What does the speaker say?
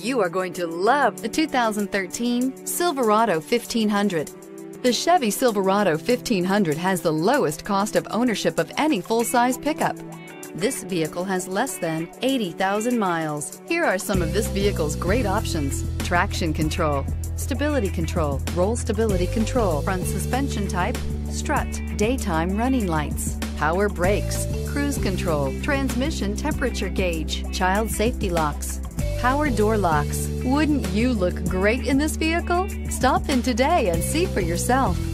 You are going to love the 2013 Silverado 1500. The Chevy Silverado 1500 has the lowest cost of ownership of any full-size pickup. This vehicle has less than 80,000 miles. Here are some of this vehicle's great options. Traction control, stability control, roll stability control, front suspension type, strut, daytime running lights, power brakes, cruise control, transmission temperature gauge, child safety locks, power door locks. Wouldn't you look great in this vehicle? Stop in today and see for yourself.